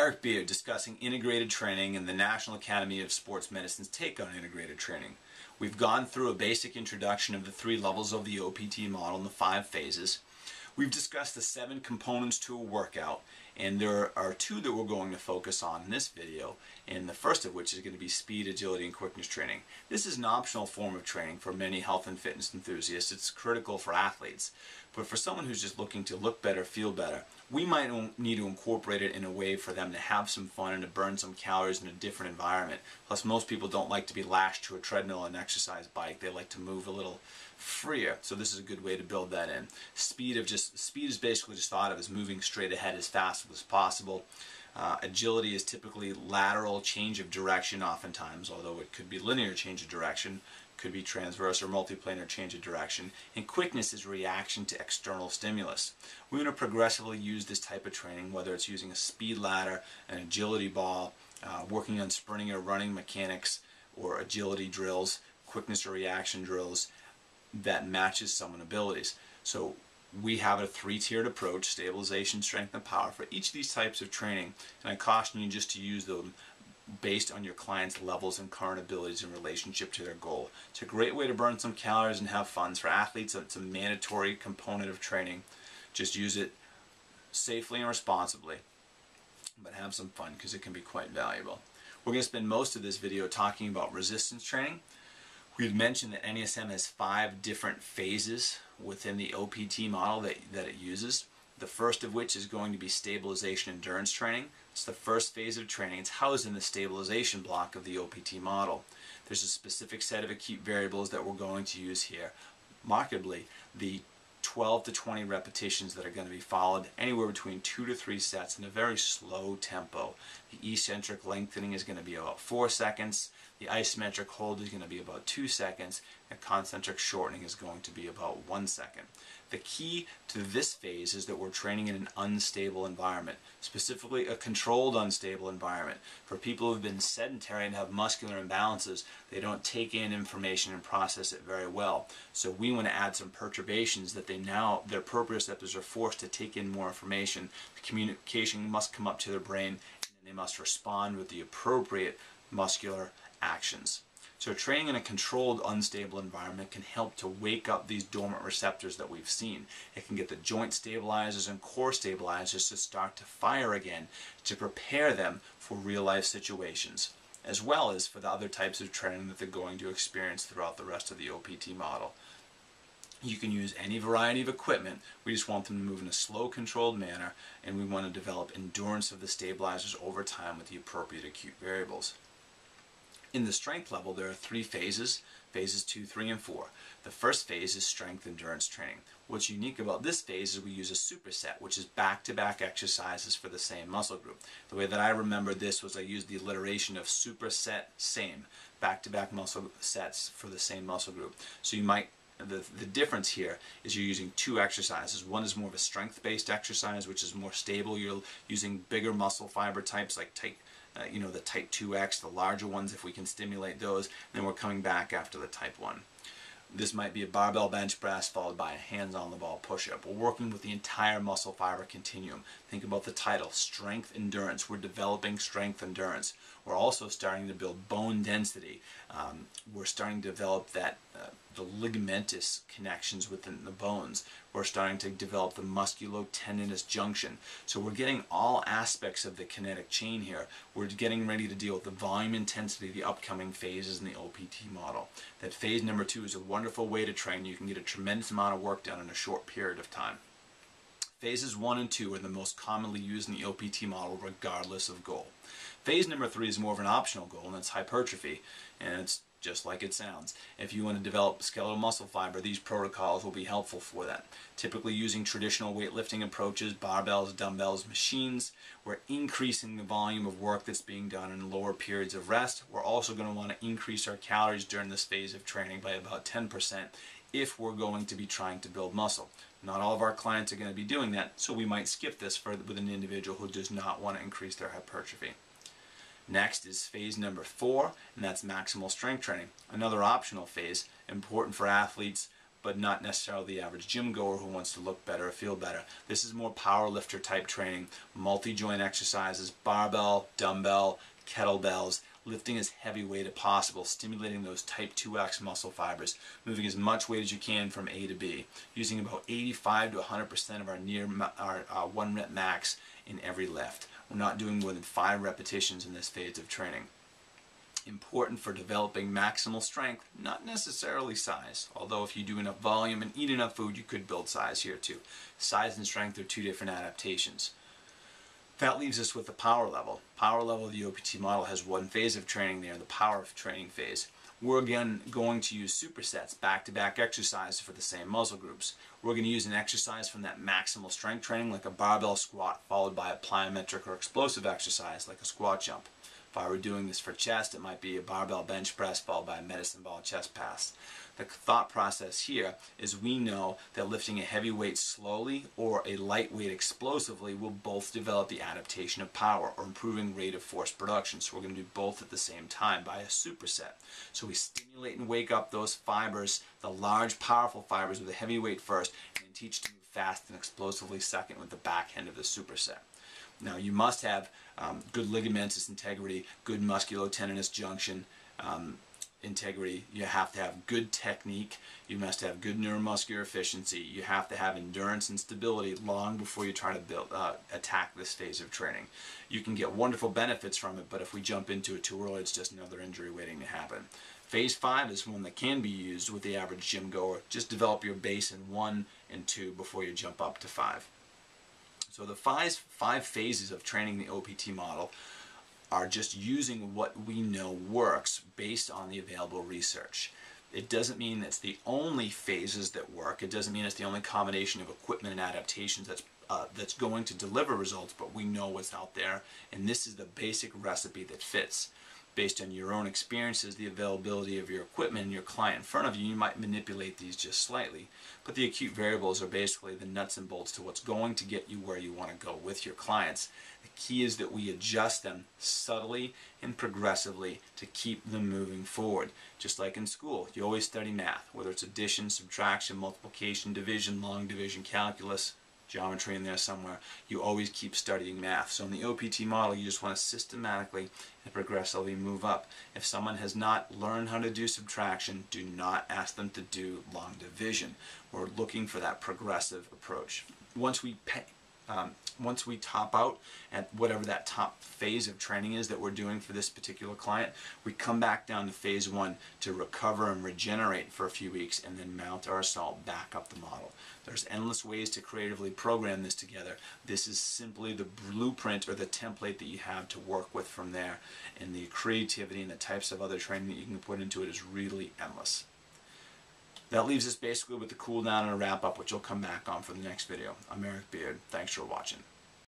Eric Beard discussing integrated training and the National Academy of Sports Medicine's take on integrated training. We've gone through a basic introduction of the three levels of the OPT model and the five phases. We've discussed the seven components to a workout, and there are two that we're going to focus on in this video, and the first of which is going to be speed, agility, and quickness training. This is an optional form of training for many health and fitness enthusiasts. It's critical for athletes. But for someone who's just looking to look better, feel better, we might need to incorporate it in a way for them to have some fun and to burn some calories in a different environment. Plus, most people don't like to be lashed to a treadmill and exercise bike. They like to move a little freer. So this is a good way to build that in. Speed of just speed is basically just thought of as moving straight ahead as fast as possible. Uh, agility is typically lateral change of direction oftentimes, although it could be linear change of direction, could be transverse or multiplanar change of direction. And quickness is reaction to external stimulus. We're going to progressively use this type of training, whether it's using a speed ladder, an agility ball, uh, working on sprinting or running mechanics, or agility drills, quickness or reaction drills that matches someone's abilities. So we have a three-tiered approach, stabilization, strength, and power for each of these types of training. And I caution you just to use them based on your client's levels and current abilities in relationship to their goal. It's a great way to burn some calories and have fun. For athletes, it's a mandatory component of training. Just use it safely and responsibly, but have some fun because it can be quite valuable. We're going to spend most of this video talking about resistance training. We've mentioned that NASM has five different phases within the OPT model that, that it uses. The first of which is going to be stabilization endurance training. It's the first phase of training. It's housed in the stabilization block of the OPT model. There's a specific set of acute variables that we're going to use here. Markedly, the 12 to 20 repetitions that are going to be followed anywhere between two to three sets in a very slow tempo. The eccentric lengthening is going to be about four seconds. The isometric hold is going to be about two seconds. And concentric shortening is going to be about one second. The key to this phase is that we're training in an unstable environment, specifically a controlled unstable environment. For people who have been sedentary and have muscular imbalances, they don't take in information and process it very well. So we want to add some perturbations that they now, their proprioceptors are forced to take in more information. The communication must come up to their brain and they must respond with the appropriate muscular actions. So training in a controlled, unstable environment can help to wake up these dormant receptors that we've seen. It can get the joint stabilizers and core stabilizers to start to fire again to prepare them for real-life situations, as well as for the other types of training that they're going to experience throughout the rest of the OPT model. You can use any variety of equipment. We just want them to move in a slow, controlled manner, and we want to develop endurance of the stabilizers over time with the appropriate acute variables. In the strength level, there are three phases, phases 2, 3, and 4. The first phase is strength endurance training. What's unique about this phase is we use a superset, which is back-to-back -back exercises for the same muscle group. The way that I remember this was I used the alliteration of superset same, back-to-back -back muscle sets for the same muscle group. So you might the, the difference here is you're using two exercises. One is more of a strength-based exercise, which is more stable. You're using bigger muscle fiber types like type uh, you know, the type 2X, the larger ones if we can stimulate those, then we're coming back after the type 1. This might be a barbell bench press followed by a hands on the ball push-up. We're working with the entire muscle fiber continuum. Think about the title, strength endurance. We're developing strength endurance. We're also starting to build bone density. Um, we're starting to develop that uh, the ligamentous connections within the bones. We're starting to develop the musculotendinous junction. So we're getting all aspects of the kinetic chain here. We're getting ready to deal with the volume intensity, the upcoming phases in the OPT model. That phase number two is a wonderful way to train. You can get a tremendous amount of work done in a short period of time. Phases 1 and 2 are the most commonly used in the OPT model regardless of goal. Phase number 3 is more of an optional goal and it's hypertrophy and it's just like it sounds. If you want to develop skeletal muscle fiber, these protocols will be helpful for that. Typically using traditional weightlifting approaches, barbells, dumbbells, machines, we're increasing the volume of work that's being done in lower periods of rest. We're also going to want to increase our calories during this phase of training by about 10% if we're going to be trying to build muscle. Not all of our clients are going to be doing that, so we might skip this for, with an individual who does not want to increase their hypertrophy. Next is phase number four, and that's maximal strength training. Another optional phase, important for athletes but not necessarily the average gym goer who wants to look better or feel better. This is more power lifter type training, multi-joint exercises, barbell, dumbbell, kettlebells, lifting as heavy weight as possible, stimulating those type 2X muscle fibers, moving as much weight as you can from A to B, using about 85 to 100% of our near our uh, one rep max in every lift. We're not doing more than five repetitions in this phase of training. Important for developing maximal strength, not necessarily size. Although if you do enough volume and eat enough food, you could build size here too. Size and strength are two different adaptations. That leaves us with the power level. Power level of the OPT model has one phase of training there, the power training phase. We're again going to use supersets, back-to-back exercises for the same muscle groups. We're going to use an exercise from that maximal strength training like a barbell squat followed by a plyometric or explosive exercise like a squat jump. If I were doing this for chest, it might be a barbell bench press followed by a medicine ball chest pass. The thought process here is we know that lifting a heavy weight slowly or a lightweight explosively will both develop the adaptation of power or improving rate of force production. So we're going to do both at the same time by a superset. So we stimulate and wake up those fibers, the large powerful fibers with a heavy weight first, and teach to move fast and explosively second with the back end of the superset. Now you must have um, good ligamentous integrity, good musculotendinous junction um, integrity. You have to have good technique. You must have good neuromuscular efficiency. You have to have endurance and stability long before you try to build, uh, attack this phase of training. You can get wonderful benefits from it, but if we jump into it too early, it's just another injury waiting to happen. Phase 5 is one that can be used with the average gym goer. Just develop your base in 1 and 2 before you jump up to 5. So the five, five phases of training the OPT model are just using what we know works based on the available research. It doesn't mean it's the only phases that work. It doesn't mean it's the only combination of equipment and adaptations that's uh, that's going to deliver results, but we know what's out there, and this is the basic recipe that fits based on your own experiences, the availability of your equipment and your client in front of you, you might manipulate these just slightly. But the acute variables are basically the nuts and bolts to what's going to get you where you want to go with your clients. The key is that we adjust them subtly and progressively to keep them moving forward. Just like in school, you always study math, whether it's addition, subtraction, multiplication, division, long division, calculus, geometry in there somewhere, you always keep studying math. So in the OPT model, you just want to systematically and progressively move up. If someone has not learned how to do subtraction, do not ask them to do long division. We're looking for that progressive approach. Once we pay, um, once we top out at whatever that top phase of training is that we're doing for this particular client, we come back down to phase one to recover and regenerate for a few weeks and then mount our assault back up the model. There's endless ways to creatively program this together. This is simply the blueprint or the template that you have to work with from there. And the creativity and the types of other training that you can put into it is really endless. That leaves us basically with the cool down and a wrap up, which we'll come back on for the next video. I'm Eric Beard. Thanks for watching.